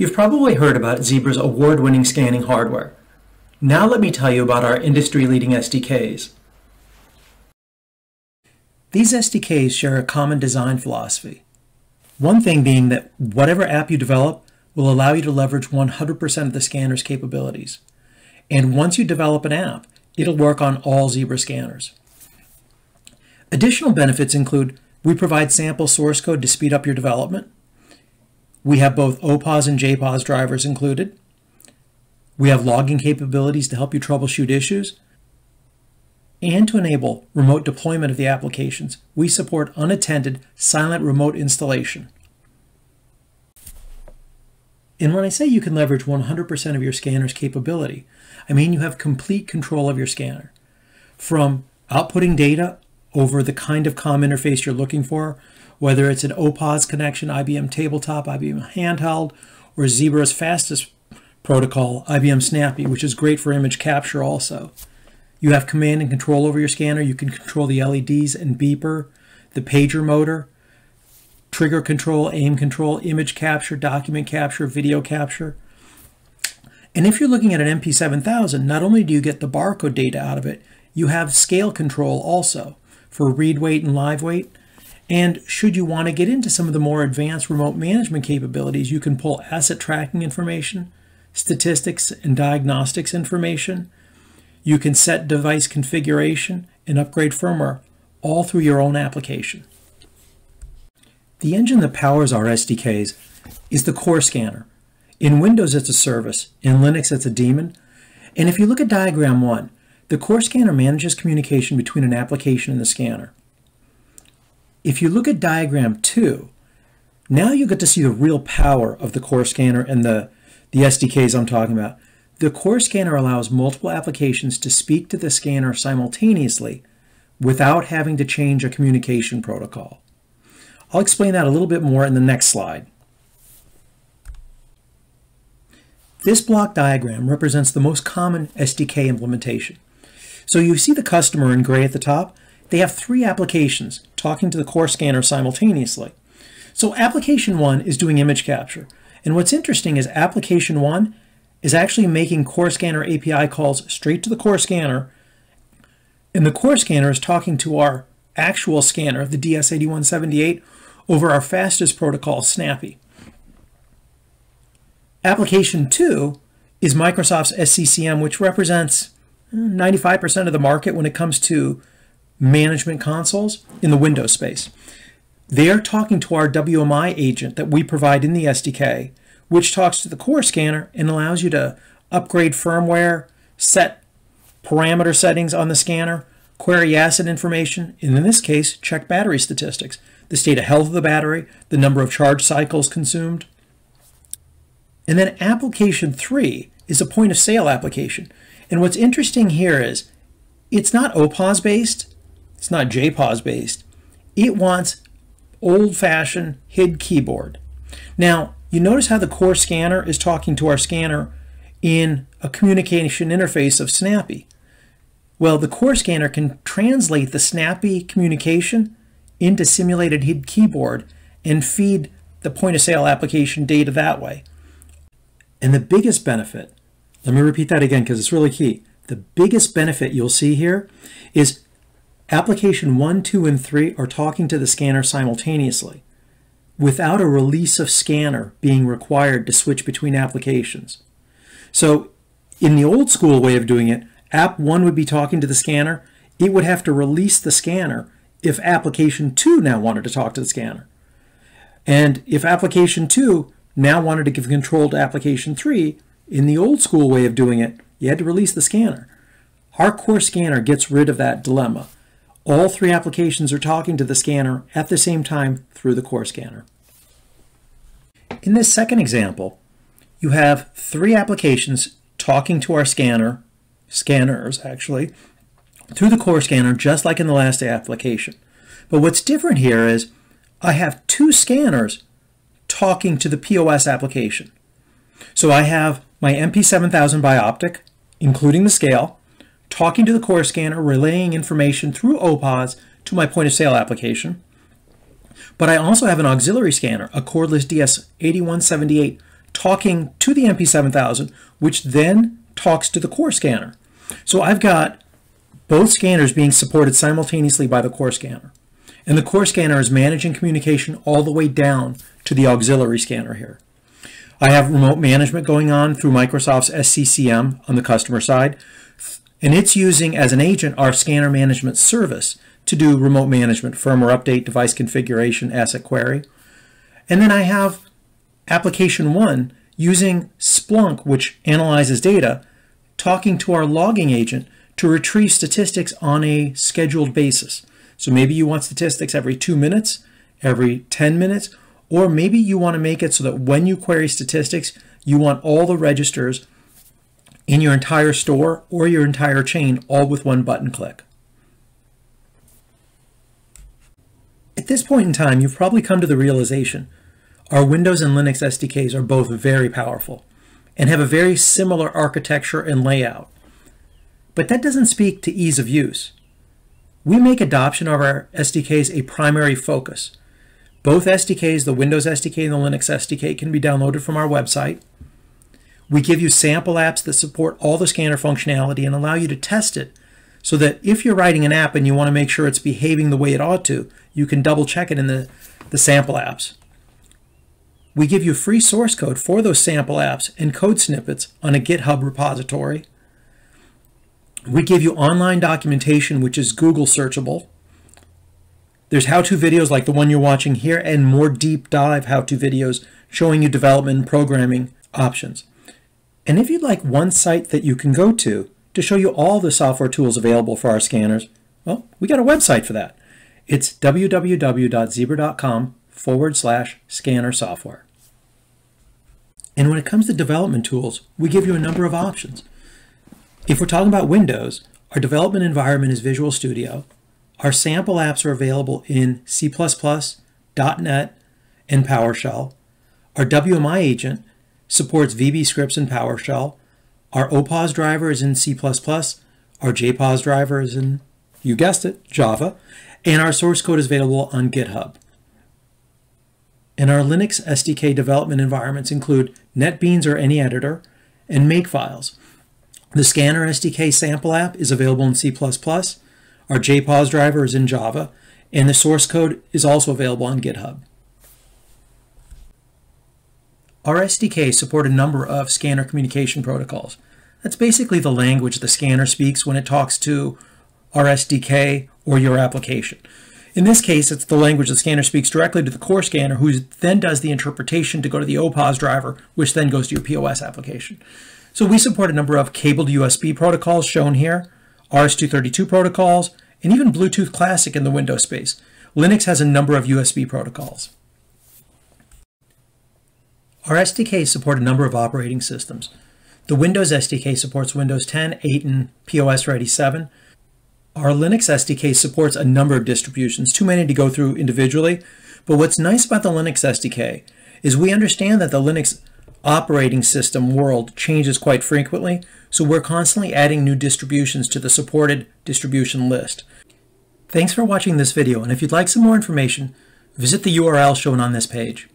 You've probably heard about Zebra's award-winning scanning hardware. Now let me tell you about our industry-leading SDKs. These SDKs share a common design philosophy. One thing being that whatever app you develop will allow you to leverage 100% of the scanner's capabilities. And once you develop an app, it'll work on all Zebra scanners. Additional benefits include we provide sample source code to speed up your development, we have both OPOS and JPOS drivers included. We have logging capabilities to help you troubleshoot issues. And to enable remote deployment of the applications, we support unattended silent remote installation. And when I say you can leverage 100% of your scanner's capability, I mean you have complete control of your scanner. From outputting data over the kind of COM interface you're looking for, whether it's an OPOS connection, IBM Tabletop, IBM Handheld, or Zebra's fastest protocol, IBM SNAPI, which is great for image capture also. You have command and control over your scanner. You can control the LEDs and beeper, the pager motor, trigger control, aim control, image capture, document capture, video capture. And if you're looking at an MP7000, not only do you get the barcode data out of it, you have scale control also for read weight and live weight, and should you want to get into some of the more advanced remote management capabilities, you can pull asset tracking information, statistics and diagnostics information. You can set device configuration and upgrade firmware all through your own application. The engine that powers our SDKs is the core scanner. In Windows, it's a service. In Linux, it's a daemon. And if you look at diagram one, the core scanner manages communication between an application and the scanner. If you look at diagram two, now you get to see the real power of the core scanner and the, the SDKs I'm talking about. The core scanner allows multiple applications to speak to the scanner simultaneously without having to change a communication protocol. I'll explain that a little bit more in the next slide. This block diagram represents the most common SDK implementation. So you see the customer in gray at the top. They have three applications talking to the core scanner simultaneously. So application one is doing image capture. And what's interesting is application one is actually making core scanner API calls straight to the core scanner. And the core scanner is talking to our actual scanner, the DS8178, over our fastest protocol, SNAPI. Application 2 is Microsoft's SCCM, which represents 95% of the market when it comes to management consoles in the Windows space. They're talking to our WMI agent that we provide in the SDK, which talks to the core scanner and allows you to upgrade firmware, set parameter settings on the scanner, query asset information, and in this case, check battery statistics, the state of health of the battery, the number of charge cycles consumed. And then application three is a point of sale application. And what's interesting here is it's not OPOS based, it's not JPOS based. It wants old-fashioned HID keyboard. Now, you notice how the core scanner is talking to our scanner in a communication interface of SNAPI. Well, the core scanner can translate the SNAPI communication into simulated HID keyboard and feed the point of sale application data that way. And the biggest benefit, let me repeat that again because it's really key. The biggest benefit you'll see here is Application 1, 2, and 3 are talking to the scanner simultaneously without a release of scanner being required to switch between applications. So in the old school way of doing it, app 1 would be talking to the scanner. It would have to release the scanner if application 2 now wanted to talk to the scanner. And if application 2 now wanted to give control to application 3, in the old school way of doing it, you had to release the scanner. Our core scanner gets rid of that dilemma. All three applications are talking to the scanner at the same time through the core scanner. In this second example, you have three applications talking to our scanner, scanners actually, through the core scanner just like in the last application. But what's different here is I have two scanners talking to the POS application. So I have my MP7000 Bioptic, including the scale, talking to the core scanner, relaying information through OPOS to my point of sale application. But I also have an auxiliary scanner, a cordless DS8178 talking to the MP7000, which then talks to the core scanner. So I've got both scanners being supported simultaneously by the core scanner. And the core scanner is managing communication all the way down to the auxiliary scanner here. I have remote management going on through Microsoft's SCCM on the customer side, and it's using as an agent our scanner management service to do remote management, firmware update, device configuration, asset query. And then I have application one using Splunk, which analyzes data, talking to our logging agent to retrieve statistics on a scheduled basis. So maybe you want statistics every two minutes, every 10 minutes, or maybe you want to make it so that when you query statistics, you want all the registers in your entire store or your entire chain all with one button click. At this point in time, you've probably come to the realization our Windows and Linux SDKs are both very powerful and have a very similar architecture and layout. But that doesn't speak to ease of use. We make adoption of our SDKs a primary focus. Both SDKs, the Windows SDK and the Linux SDK, can be downloaded from our website. We give you sample apps that support all the scanner functionality and allow you to test it so that if you're writing an app and you want to make sure it's behaving the way it ought to, you can double check it in the, the sample apps. We give you free source code for those sample apps and code snippets on a GitHub repository. We give you online documentation, which is Google searchable. There's how-to videos like the one you're watching here and more deep dive how-to videos showing you development and programming options. And if you'd like one site that you can go to to show you all the software tools available for our scanners, well, we got a website for that. It's www.zebra.com forward slash scanner software. And when it comes to development tools, we give you a number of options. If we're talking about Windows, our development environment is Visual Studio. Our sample apps are available in C++, .NET, and PowerShell. Our WMI agent supports VB scripts and PowerShell. Our OPOS driver is in C++. Our JPOS driver is in, you guessed it, Java. And our source code is available on GitHub. And our Linux SDK development environments include NetBeans or any editor, and Makefiles. The Scanner SDK sample app is available in C++, our JPOS driver is in Java, and the source code is also available on GitHub. Our SDK support a number of scanner communication protocols. That's basically the language the scanner speaks when it talks to our SDK or your application. In this case, it's the language the scanner speaks directly to the core scanner, who then does the interpretation to go to the OPOS driver, which then goes to your POS application. So we support a number of cabled USB protocols shown here, RS-232 protocols, and even Bluetooth Classic in the Windows space. Linux has a number of USB protocols. Our SDKs support a number of operating systems. The Windows SDK supports Windows 10, 8, and POS Ready 7. Our Linux SDK supports a number of distributions, too many to go through individually. But what's nice about the Linux SDK is we understand that the Linux operating system world changes quite frequently, so we're constantly adding new distributions to the supported distribution list. Thanks for watching this video, and if you'd like some more information, visit the URL shown on this page.